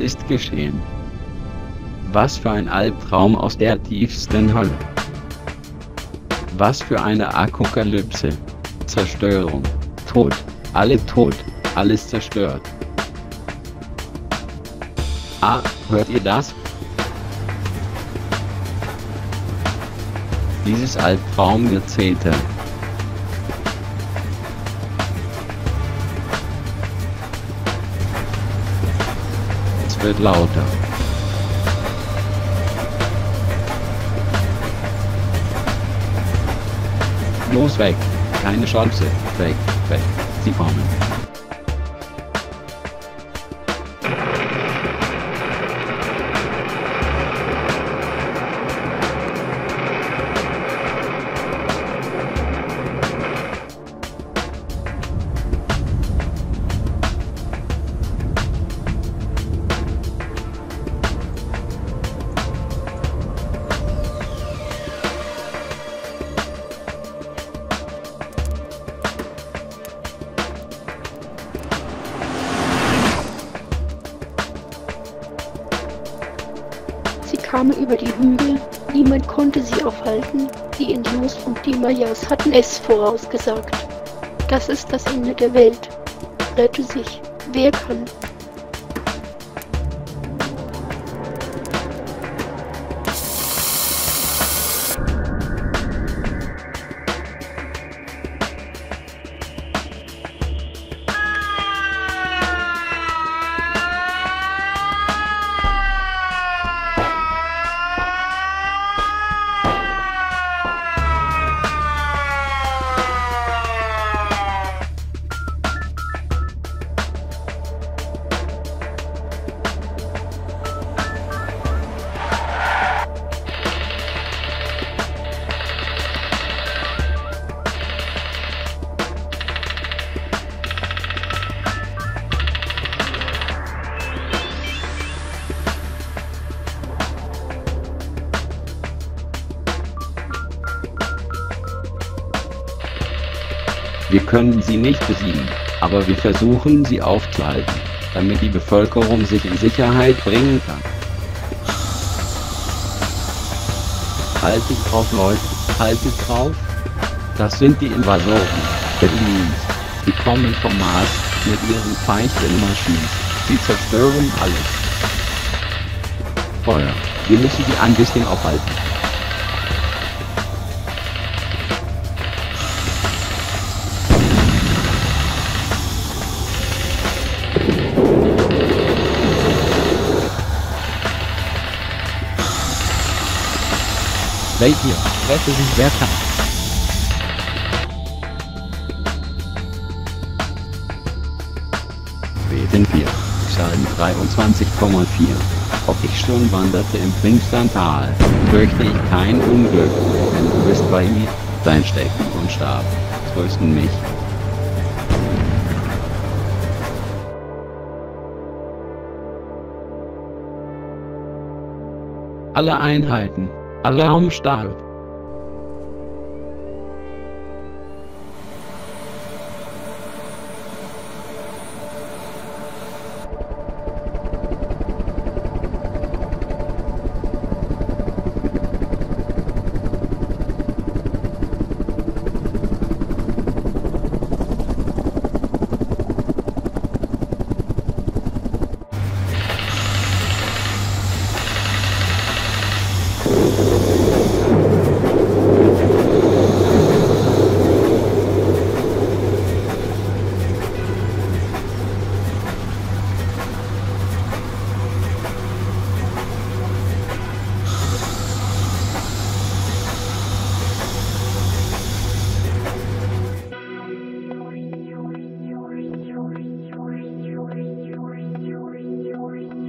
Ist geschehen? Was für ein Albtraum aus der tiefsten Hölle. Was für eine Apokalypse. Zerstörung. Tod. Alle tot. Alles zerstört. Ah, hört ihr das? Dieses Albtraum Wird lauter. Los weg. Keine Chance. Weg, weg. Sie kommen. Kamen über die Hügel, niemand konnte sie aufhalten. Die Indios von Himalayas hatten es vorausgesagt. Das ist das Ende der Welt. Rette sich, wer kann. Wir können sie nicht besiegen, aber wir versuchen sie aufzuhalten, damit die Bevölkerung sich in Sicherheit bringen kann. Haltet drauf, Leute, haltet drauf. Das sind die Invasoren. Berlins. Sie kommen vom Mars mit ihren Feindmaschinen. Sie zerstören alles. Feuer. Wir müssen sie ein bisschen aufhalten. Seid hier, rette sich wer kann. Beten 4, Psalm 23,4 Ob ich schon wanderte im finstern Tal, fürchte ich kein Unglück, denn du bist bei mir, dein Stecken und Stab trösten mich. Alle Einheiten, Alarmstar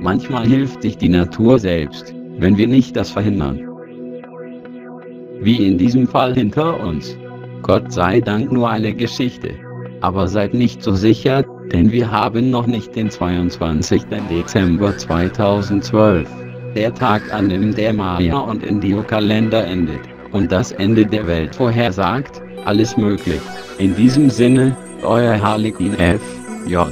Manchmal hilft sich die Natur selbst, wenn wir nicht das verhindern. Wie in diesem Fall hinter uns. Gott sei Dank nur eine Geschichte. Aber seid nicht so sicher, denn wir haben noch nicht den 22. Dezember 2012. Der Tag an dem der Maya- und Indio-Kalender endet. Und das Ende der Welt vorhersagt, alles möglich. In diesem Sinne, euer Harlequin F. J.